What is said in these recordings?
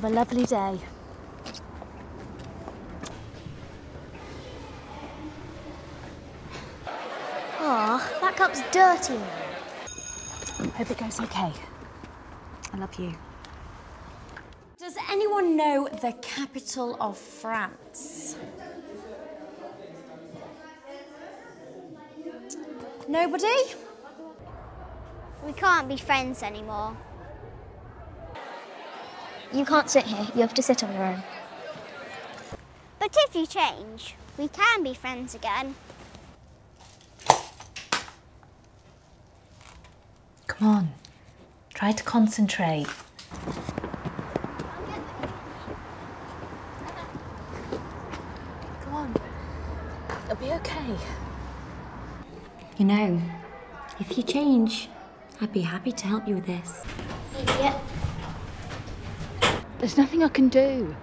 Have a lovely day. Aw, that cup's dirty now. Hope it goes okay. I love you. Does anyone know the capital of France? Nobody? We can't be friends anymore. You can't sit here. You have to sit on your own. But if you change, we can be friends again. Come on. Try to concentrate. Come on. It'll be okay. You know, if you change, I'd be happy to help you with this. Idiot. There's nothing I can do.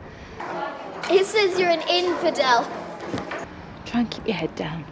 It says you're an infidel. Try and keep your head down.